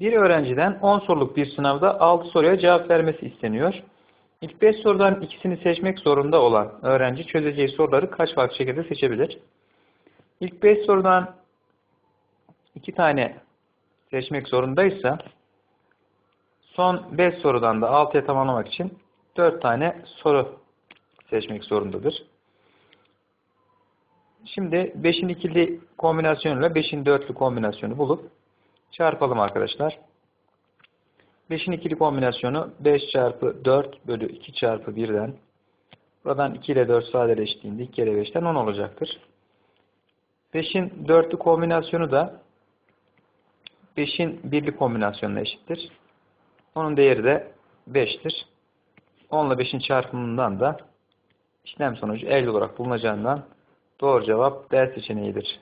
Bir öğrenciden 10 soruluk bir sınavda 6 soruya cevap vermesi isteniyor. İlk 5 sorudan ikisini seçmek zorunda olan öğrenci çözeceği soruları kaç farklı şekilde seçebilir? İlk 5 sorudan 2 tane seçmek zorundaysa son 5 sorudan da 6'ya tamamlamak için 4 tane soru seçmek zorundadır. Şimdi 5'in ikili kombinasyonuyla 5'in dörtlü kombinasyonu bulup çarpalım arkadaşlar. 5'in ikili kombinasyonu 5 çarpı 4 bölü 2 çarpı 1'den buradan 2 ile 4 sadeleştiğinde 2 kere 5'ten 10 olacaktır. 5'in dörtlü kombinasyonu da 5'in birli kombinasyonuna eşittir. Onun değeri de 5'tir. 10 ile 5'in çarpımından da işlem sonucu 50 olarak bulunacağından doğru cevap D seçeneğidir.